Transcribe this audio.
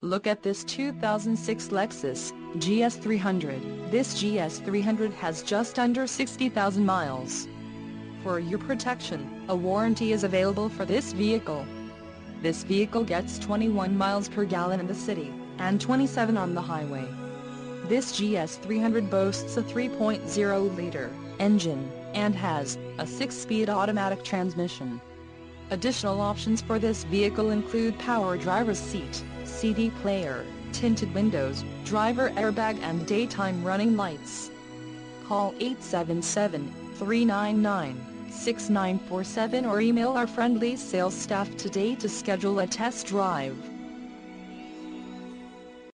Look at this 2006 Lexus GS300. This GS300 has just under 60,000 miles. For your protection, a warranty is available for this vehicle. This vehicle gets 21 miles per gallon in the city, and 27 on the highway. This GS300 boasts a 3.0-liter engine, and has a 6-speed automatic transmission. Additional options for this vehicle include power driver's seat, CD player, tinted windows, driver airbag and daytime running lights. Call 877-399-6947 or email our friendly sales staff today to schedule a test drive.